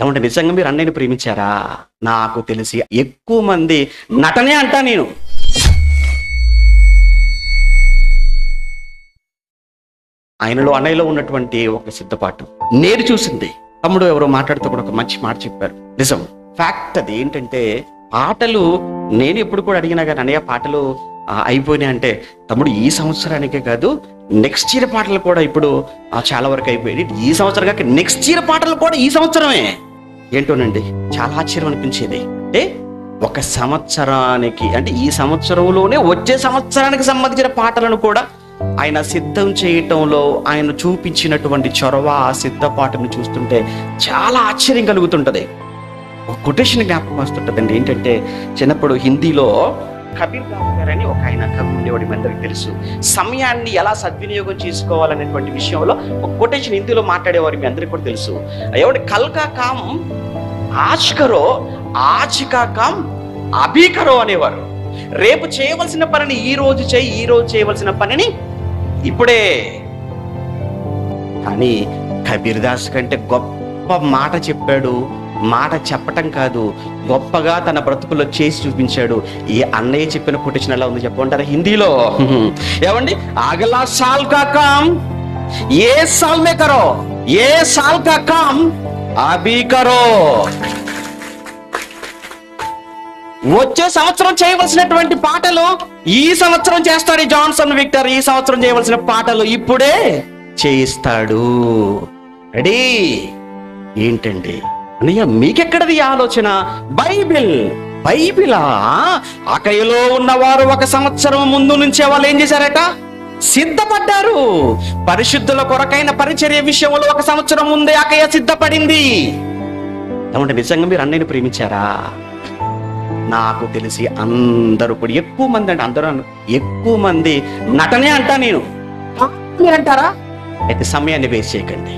ఏమంటే నిజంగా మీరు అన్నయ్యని ప్రేమించారా? నాకు తెలిసి ఎక్కువ మంది నటనే అంటా నేను. ఆయనలో అన్నయ్యలో ఉన్నటువంటి ఒక సిద్ధపాటు నేను చూసింది. తమ్ముడు ఎవరో మాట్లాడుతూ కూడా ఒక మంచి మాట చెప్పారు. నిజం. ఫ్యాక్ట్ అది ఏంటంటే పాటలు నేను ఎప్పుడు కూడా అడిగినా కానీ అన్నయ్య పాటలు అయిపోయినాయి అంటే తమ్ముడు ఈ సంవత్సరానికే కాదు నెక్స్ట్ ఇయర్ పాటలు కూడా ఇప్పుడు ఆ, చాలా వరకు అయిపోయాయి ఈ సంవత్సరం కాక నెక్స్ట్ ఇయర్ పాటలు కూడా ఈ సంవత్సరమే. ఏంటోనండి? చాలా ఆశ్చర్యం అనిపించేది అంటే ఒక సంవత్సరానికి అంటే ఈ సంవత్సరంలోనే వచ్చే సంవత్సరానికి సంబంధించిన పాటలను కూడా ఆయన సిద్ధం చేయటంలో ఆయన చూపించినటువంటి చొరవ ఆ సిద్ధపాటును చూస్తుంటే చాలా ఆశ్చర్యం కలుగుతుంటది. ఒక కొటేషన్ జ్ఞాపకం వస్తుంటుందండి. ఏంటంటే చిన్నప్పుడు హిందీలో కబీర్ బాబు గారు అని ఒక ఆయన కవి ఉండేవాడు మీ అందరికి తెలుసు. సమయాన్ని ఎలా సద్వినియోగం చేసుకోవాలనేటువంటి విషయంలో ఒక కొటేషన్ హిందీలో మాట్లాడేవారు మీ అందరికి కూడా తెలుసు. ఎవడి కల్కా కామ్ ఆజ్ ఆచికా ఆజ్ కామ్ అభీకరో అనేవారు. రేపు చేయవలసిన పనిని ఈ రోజు చేయి ఈ రోజు చేయవలసిన పనిని ఇప్పుడే. కానీ కబీర్ దాస్ కంటే గొప్ప మాట చెప్పాడు. మాట చెప్పటం కాదు గొప్పగా తన బ్రతుకులో చేసి చూపించాడు. ఈ అన్నయ్య చెప్పిన కొటేషన్ ఎలా ఉంది చెప్పమంటారా హిందీలో? ఏమండి? అగలా సాల్ కా కామ్ ఏ సాల్ మే కరో ఏ సాల్ కా కామ్ అభీ కరో. వచ్చే సంవత్సరం చేయవలసినటువంటి పాటలు ఈ సంవత్సరం చేస్తాడు జాన్సన్ విక్టర్. ఈ సంవత్సరం చేయవలసిన పాటలు ఇప్పుడే చేయిస్తాడు. రెడీ? ఏంటండి? అన్నయ్య మీకెక్కడది ఆలోచన? బైబిల్. బైబిలా? అకయలో ఉన్నవారు ఒక సంవత్సరం ముందు నుంచే వాళ్ళు ఏం చేశారట? సిద్ధపడ్డారు. పరిశుద్ధుల కొరకైన పరిచర్య విషయంలో ఒక సంవత్సరం ముందే అకయ సిద్ధపడింది. ఏమంటే నిజంగా మీరు అన్నయ్యని ప్రేమించారా? నాకు తెలిసి అందరూ కూడా ఎక్కువ మంది అంటే అందరూ ఎక్కువ మంది నటనే అంటా నేను. మీరు అంటారా? అయితే సమయాన్ని వేస్ట్ చేయకండి.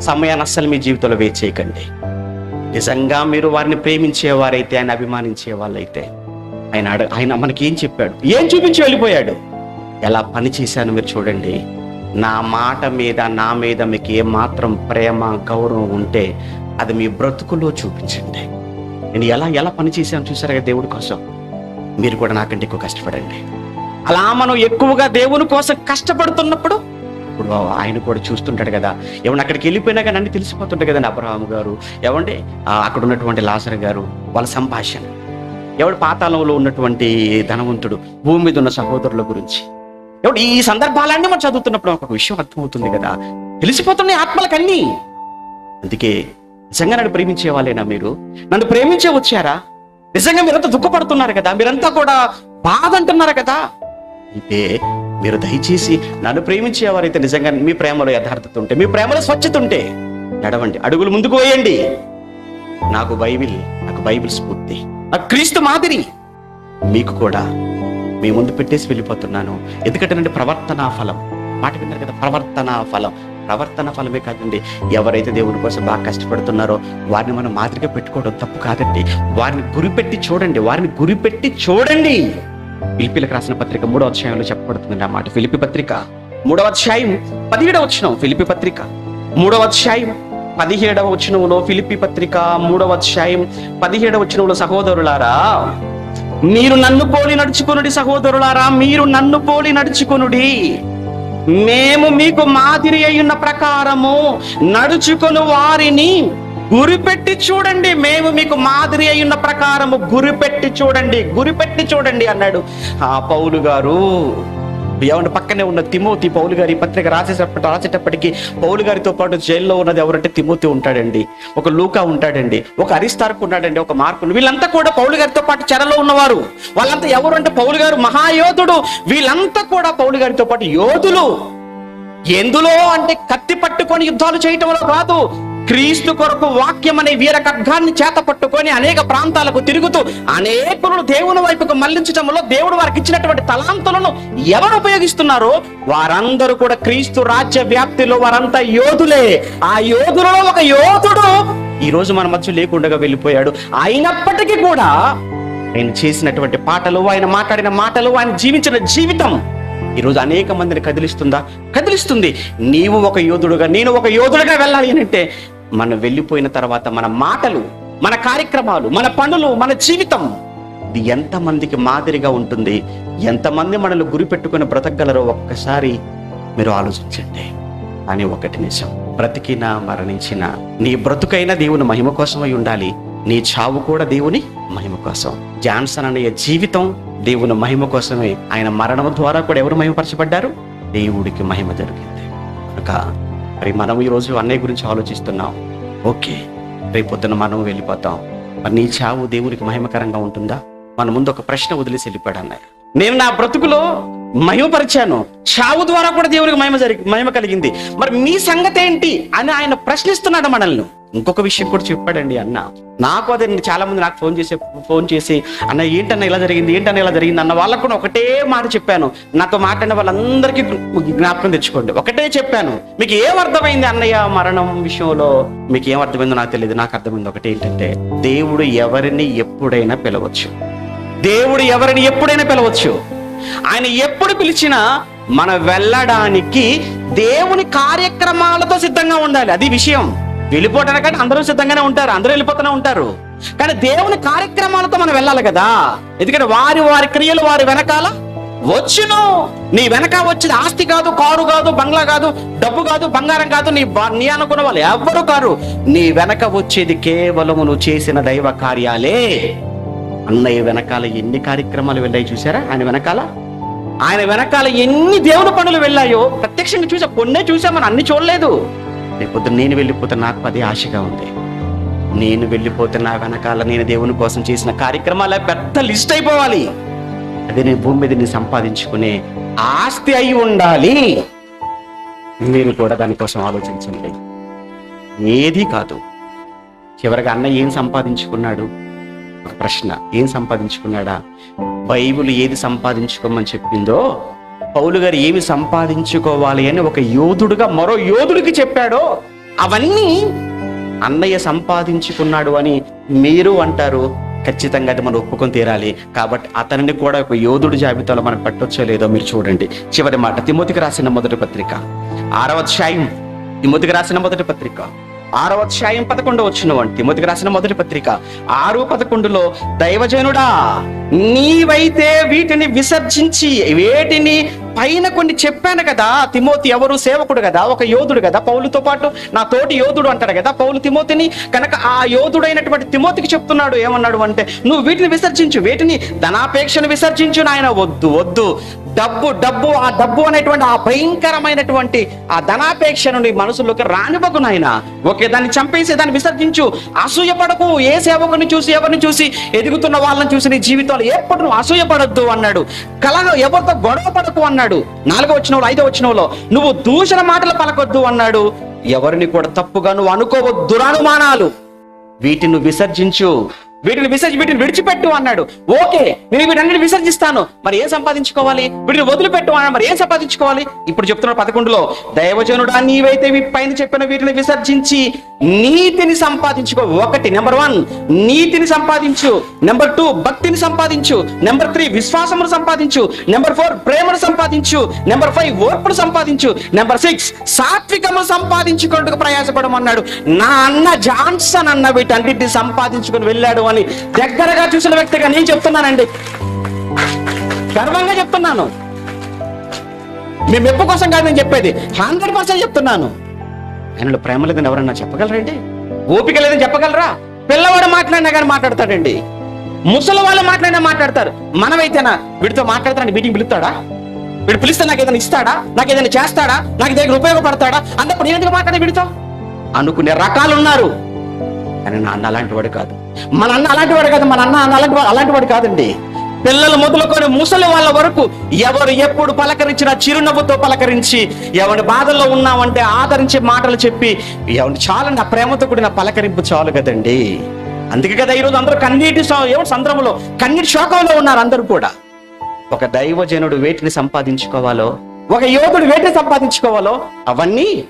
సమయాన్ని అస్సలు మీ జీవితంలో వేస్ట్ చేయకండి. నిజంగా మీరు వారిని ప్రేమించేవారైతే ఆయన అభిమానించే వాళ్ళైతే. ఆయన ఆయన మనకి ఏం చెప్పాడు? ఏం చూపించి వెళ్ళిపోయాడు? ఎలా పని చేశాను మీరు చూడండి. నా మాట మీద నా మీద మీకు ఏమాత్రం ప్రేమ గౌరవం ఉంటే అది మీ బ్రతుకులో చూపించండి. నేను ఎలా ఎలా పని చేశాను చూసారా దేవుడి కోసం? మీరు కూడా నాకంటే ఎక్కువ కష్టపడండి. అలా మనం ఎక్కువగా దేవుని కోసం కష్టపడుతున్నప్పుడు ఇప్పుడు ఆయన కూడా చూస్తుంటాడు కదా. ఏమన్నా అక్కడికి వెళ్ళిపోయినా కానీ అన్ని తెలిసిపోతుంటాయి కదండి అబ్రహాం గారు. ఏమంటే అక్కడ ఉన్నటువంటి లాసర్ గారు వాళ్ళ సంభాషణ. ఎవడు పాతాళంలో ఉన్నటువంటి ధనవంతుడు భూమి మీద ఉన్న సహోదరుల గురించి. ఎవడు ఈ సందర్భాలన్నీ మనం చదువుతున్నప్పుడు ఒక విషయం అర్థమవుతుంది కదా. తెలిసిపోతున్నాయి ఆత్మలకన్నీ. అందుకే నిజంగా నన్ను ప్రేమించే వాళ్ళేనా మీరు? నన్ను ప్రేమించే వచ్చారా? నిజంగా మీరంతా దుఃఖపడుతున్నారు కదా. మీరంతా కూడా బాధ అంటున్నారు కదా? అయితే మీరు దయచేసి నన్ను ప్రేమించే వారైతే నిజంగా మీ ప్రేమలో యథార్థత ఉంటే మీ ప్రేమలో స్వచ్ఛత ఉంటే నడవండి అడుగులు ముందుకు వేయండి. నాకు బైబిల్ నాకు బైబిల్ స్ఫూర్తి నాకు క్రీస్తు మాదిరి. మీకు కూడా మీ ముందు పెట్టేసి వెళ్ళిపోతున్నాను. ఎందుకంటే ప్రవర్తనా ఫలం. మాట విన్నారు కదా ప్రవర్తనా ఫలం. ప్రవర్తన ఫలమే కాదండి. ఎవరైతే దేవుని కోసం బాగా కష్టపడుతున్నారో వారిని మనం మాదిరిగా పెట్టుకోవడం తప్పు కాదండి. వారిని గురిపెట్టి చూడండి వారిని గురిపెట్టి చూడండి. ఫిలిపిలకు రాసిన పత్రిక మూడవ అధ్యాయంలో చెప్పబడుతుంది అన్నమాట ఫిలిపి పత్రిక మూడవ అధ్యాయం పదిహేడవ వచనం. ఫిలిపి పత్రిక మూడవ అధ్యాయం పదిహేడవ వచనంలో ఫిలిపి పత్రిక మూడవ అధ్యాయం పదిహేడవ వచనంలో సహోదరులారా మీరు నన్ను పోలి నడుచుకొనుడి సహోదరులారా మీరు నన్ను పోలి నడుచుకొనుడి. మేము మీకు మాదిరి అయిన ప్రకారము నడుచుకుని వారిని గురిపెట్టి చూడండి మేము మీకు మాదిరి అయిన ప్రకారము గురిపెట్టి చూడండి గురిపెట్టి చూడండి అన్నాడు. ఆ పౌలు గారు ఎవరి పక్కనే ఉన్న తిమోతి పౌలు గారి పత్రిక రాసేటప్పటి రాసేటప్పటికి పౌలు గారితో పాటు జైల్లో ఉన్నది ఎవరంటే తిమోతి ఉంటాడండి ఒక లూకా ఉంటాడండి ఒక అరిస్తార్కు ఉన్నాడండి ఒక మార్కులు. వీళ్ళంతా కూడా పౌలు గారితో పాటు చెరలో ఉన్నవారు. వాళ్ళంతా ఎవరు అంటే పౌలు గారు మహాయోధుడు. వీళ్ళంతా కూడా పౌలు గారితో పాటు యోధులు. ఎందులో అంటే కత్తి పట్టుకొని యుద్ధాలు చేయటంలో కాదు. క్రీస్తు కొరకు వాక్యం అనే వీర ఖడ్గాన్ని చేత పట్టుకొని అనేక ప్రాంతాలకు తిరుగుతూ అనేకులను దేవుని వైపుకు మళ్ళించడంలో దేవుడు వారికి ఇచ్చినటువంటి తలాంతులను ఎవరు ఉపయోగిస్తున్నారో వారందరూ కూడా క్రీస్తు రాజ్య వ్యాప్తిలో వారంతా యోధులే. ఆ యోధులలో ఒక యోధుడు ఈ రోజు మన మధ్య లేకుండా వెళ్ళిపోయాడు. అయినప్పటికీ కూడా ఆయన చేసినటువంటి పాటలు ఆయన మాట్లాడిన మాటలు ఆయన జీవించిన జీవితం ఈరోజు అనేక మందిని కదిలిస్తుందా? కదిలిస్తుంది. నీవు ఒక యోధుడుగా నేను ఒక యోధుడుగా వెళ్ళాలి అంటే మనం వెళ్ళిపోయిన తర్వాత మన మాటలు మన కార్యక్రమాలు మన పనులు మన జీవితం ఇది ఎంతమందికి మాదిరిగా ఉంటుంది? ఎంతమంది మనల్ని గురిపెట్టుకుని బ్రతకగలరో ఒక్కసారి మీరు ఆలోచించండి. అని ఒకటి నిజం. బ్రతికినా మరణించిన నీ బ్రతుకైనా దేవుని మహిమ కోసమై ఉండాలి. నీ చావు కూడా దేవుని మహిమ కోసం. జాన్సన్ అనే జీవితం దేవుని మహిమ కోసమే. ఆయన మరణం ద్వారా కూడా ఎవరు మహిమపరచబడ్డారు? దేవుడికి మహిమ జరిగింది. కనుక మరి మనం ఈరోజు అన్నయ్య గురించి ఆలోచిస్తున్నాం. ఓకే. రేపొద్దున మనం వెళ్ళిపోతాం. మరి నీ చావు దేవునికి మహిమకరంగా ఉంటుందా? మన ముందు ఒక ప్రశ్న వదిలేసి వెళ్ళిపోయాడు అన్నయ్య. నేను నా బ్రతుకులో మహిమపరిచాను. చావు ద్వారా కూడా దేవునికి మహిమ జరిగి మహిమ కలిగింది. మరి మీ సంగతి ఏంటి అని ఆయన ప్రశ్నిస్తున్నాడు మనల్ని. ఇంకొక విషయం కూడా చెప్పాడండి అన్న. నాకు అదే చాలా మంది నాకు ఫోన్ చేసి ఫోన్ చేసి అన్న ఏంటన్న ఇలా జరిగింది? ఏంటన్న ఇలా జరిగింది? అన్న వాళ్ళకు కూడా ఒకటే మాట చెప్పాను. నాతో మాట్లాడిన వాళ్ళందరికీ జ్ఞాపకం తెచ్చుకోండి. ఒకటే చెప్పాను. మీకు ఏం అర్థమైంది అన్నయ్య మరణం విషయంలో? మీకు ఏం అర్థమైందో నాకు తెలియదు నాకు అర్థమైంది ఒకటి ఏంటంటే దేవుడు ఎవరిని ఎప్పుడైనా పిలవచ్చు. దేవుడు ఎవరిని ఎప్పుడైనా పిలవచ్చు. ఆయన ఎప్పుడు పిలిచినా మనం వెళ్ళడానికి దేవుని కార్యక్రమాలతో సిద్ధంగా ఉండాలి. అది విషయం. వెళ్ళిపోవడానికంటే అందరూ సిద్ధంగానే ఉంటారు అందరూ వెళ్ళిపోతూనే ఉంటారు. కానీ దేవుని కార్యక్రమాలతో మనం వెళ్ళాలి కదా. ఎందుకంటే వారి వారి క్రియలు వారి వెనకాల వచ్చును. నీ వెనక వచ్చేది ఆస్తి కాదు కారు కాదు బంగ్లా కాదు డబ్బు కాదు బంగారం కాదు నీ బ- నీ అనుకున్న వాళ్ళు ఎవ్వరు కారు. నీ వెనక వచ్చేది కేవలము నువ్వు చేసిన దైవ కార్యాలే. అన్నయ్య వెనకాల ఎన్ని కార్యక్రమాలు వెళ్ళాయి చూసారా ఆయన వెనకాల? ఆయన వెనకాల ఎన్ని దేవుని పనులు వెళ్ళాయో ప్రత్యక్షంగా చూసా కొన్నే చూసా మనం అన్ని చూడలేదు. రేపొద్దు నేను వెళ్ళిపోతే నాకు పది ఆశగా ఉంది. నేను వెళ్ళిపోతే నా వెనకాల నేను దేవుని కోసం చేసిన కార్యక్రమాల పెద్ద లిస్ట్ అయిపోవాలి. అది నేను భూమి మీద నేను సంపాదించుకునే ఆస్తి అయి ఉండాలి. మీరు కూడా దానికోసం ఆలోచించండి. ఏది కాదు. చివరిగా అన్న ఏం సంపాదించుకున్నాడు? ఒక ప్రశ్న. ఏం సంపాదించుకున్నాడా? బైబుల్ ఏది సంపాదించుకోమని చెప్పిందో పౌలు గారు ఏమి సంపాదించుకోవాలి అని ఒక యోధుడుగా మరో యోధుడికి చెప్పాడో అవన్నీ అన్నయ్య సంపాదించుకున్నాడు అని మీరు అంటారు. ఖచ్చితంగా అది మనం ఒప్పుకొని తీరాలి. కాబట్టి అతనిని కూడా ఒక యోధుడు జాబితాలో మనం పెట్టొచ్చో లేదో మీరు చూడండి. చివరి మాట తిమోతికి రాసిన మొదటి పత్రిక. ఆరవ అధ్యాయం. తిమోతికి రాసిన మొదటి పత్రిక. ఆరవ అధ్యాయం పదకొండు వచ్చిన వంటి తిమోతికి రాసిన మొదటి పత్రిక. ఆరు పదకొండులో దైవజనుడా నీవైతే వీటిని విసర్జించి వేటిని పైన కొన్ని చెప్పాను కదా తిమోతి ఎవరు? సేవకుడు కదా ఒక యోధుడు కదా పౌలుతో పాటు నా తోటి యోధుడు అంటాడు కదా పౌలు తిమోతిని కనుక ఆ యోధుడైనటువంటి తిమోతికి చెప్తున్నాడు ఏమన్నాడు అంటే నువ్వు వీటిని విసర్జించు వీటిని ధనాపేక్షను విసర్జించు నాయన వద్దు వద్దు. డబ్బు డబ్బు ఆ డబ్బు అనేటువంటి ఆ భయంకరమైనటువంటి ఆ ధనాపేక్ష నుండి మనసులోకి రానివ్వకు నాయన. ఓకే దాన్ని చంపేసి దాన్ని విసర్జించు. అసూయపడకు. ఏ సేవకుని చూసి ఎవరిని చూసి ఎదుగుతున్న వాళ్ళని చూసి నీ జీవితంలో ఎప్పుడు నువ్వు అసూయపడొద్దు అన్నాడు. కలగ ఎవరితో గొడవ పడకు అన్నాడు. నాలుగో వచ్చిన ఐదో వచ్చినలో నువ్వు దూషణ మాటలు పలకొద్దు అన్నాడు. ఎవరిని కూడా తప్పుగా నువ్వు అనుకోవద్దు దురానుమానాలు వీటిని విసర్జించు. వీటిని విసర్జి వీటిని విడిచిపెట్టు అన్నాడు. ఓకే నేను వీటన్నిటిని విసర్జిస్తాను. మరి ఏం సంపాదించుకోవాలి? వీటిని వదిలిపెట్టు అన్నాడు. మరి ఏం సంపాదించుకోవాలి? ఇప్పుడు చెప్తున్నాడు పదకొండులో దైవజనుడా నీవైతే పైన చెప్పిన వీటిని విసర్జించి నీతిని సంపాదించుకో. ఒకటి నెంబర్ వన్ నీతిని సంపాదించు. నెంబర్ టూ భక్తిని సంపాదించు. నెంబర్ త్రీ విశ్వాసమును సంపాదించు. నెంబర్ ఫోర్ ప్రేమను సంపాదించు. నెంబర్ ఫైవ్ ఓర్పును సంపాదించు. నెంబర్ సిక్స్ సాత్వికము సంపాదించుకుంటూ ప్రయాసపడమన్నాడు. నా అన్న జాన్సన్ అన్న వీటన్నిటిని సంపాదించుకొని వెళ్ళాడు అని దగ్గరగా చూసిన వ్యక్తిగా నేను చెప్తున్నానండి. గర్వంగా చెప్తున్నాను. మీ మెప్పు కోసం కాదు నేను చెప్పేది. హండ్రెడ్ పర్సెంట్ చెప్తున్నాను. ఆయనలో ప్రేమ లేదని ఎవరన్నా చెప్పగలరండి? ఓపిక లేదని చెప్పగలరా? పిల్లవాడు మాట్లాడినా కానీ మాట్లాడతాడండి. ముసలి వాళ్ళు మాట్లాడినా మాట్లాడతారు. మనమైతేనా? వీడితో మాట్లాడతాడు మీటింగ్ పిలుస్తాడా? వీడు పిలిస్తే నాకు ఏదైనా ఇస్తాడా? నాకు ఏదైనా చేస్తాడా? నాకు దగ్గర ఉపయోగపడతాడా? అన్నప్పుడు నేను ఎందుకు మాట్లాడే వీడితో? అనుకునే రకాలు ఉన్నారు కానీ నాన్న అలాంటి వాడు కాదు. మన అన్న అలాంటి వాడు కాదు మన అన్న అలాంటి వాడు అలాంటి వాడు కాదండి. పిల్లలు మొదలుకొని ముసలి వాళ్ళ వరకు ఎవరు ఎప్పుడు పలకరించినా చిరునవ్వుతో పలకరించి ఎవరి బాధల్లో ఉన్నామంటే ఆదరించే మాటలు చెప్పి ఎవరిని చాలు నా ప్రేమతో కూడిన పలకరింపు చాలు కదండి. అందుకే కదా ఈరోజు అందరూ కన్నీటి ఏమో ఎవరు సంద్రములో కన్నీటి శోకంలో ఉన్నారు అందరూ కూడా. ఒక దైవజనుడు వేటిని సంపాదించుకోవాలో ఒక యోగుడు వేటిని సంపాదించుకోవాలో అవన్నీ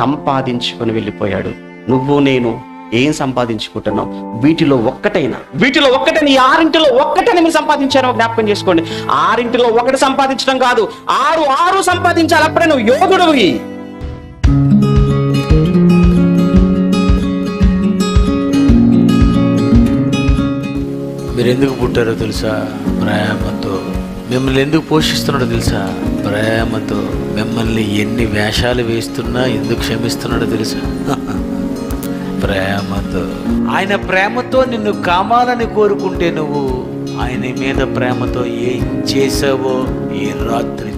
సంపాదించుకొని వెళ్ళిపోయాడు. నువ్వు నేను ఏం సంపాదించుకుంటున్నాం? వీటిలో ఒక్కటైనా వీటిలో ఒక్కటైనా ఈ ఆరింటిలో ఒక్కటైనా మీరు సంపాదించారో జ్ఞాపకం చేసుకోండి. ఆరింటిలో ఒకటి సంపాదించడం కాదు ఆరు ఆరు సంపాదించాలి అప్పుడే నువ్వు యోగుడవి మీరు ఎందుకు పుట్టారో తెలుసా? ప్రయామతో మిమ్మల్ని ఎందుకు పోషిస్తున్నాడో తెలుసా? ప్రయామతో మిమ్మల్ని ఎన్ని వేషాలు వేస్తున్నా ఎందుకు క్షమిస్తున్నాడో తెలుసా? ప్రేమతో. ఆయన ప్రేమతో నిన్ను కామాలని కోరుకుంటే నువ్వు ఆయన మీద ప్రేమతో ఏం చేసావో ఈ రాత్రి?